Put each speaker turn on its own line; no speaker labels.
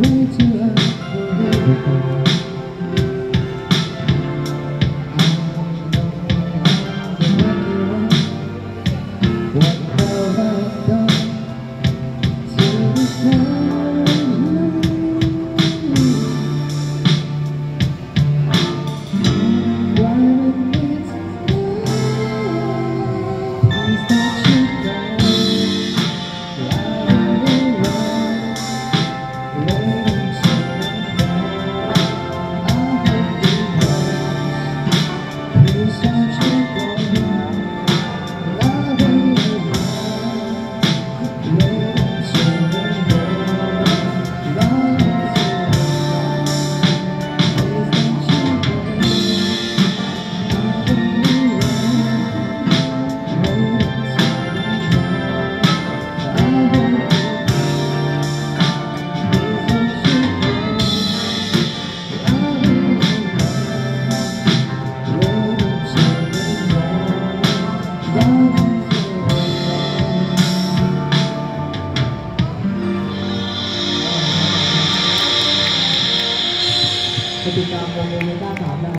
way to love forever.
Ketika
办法那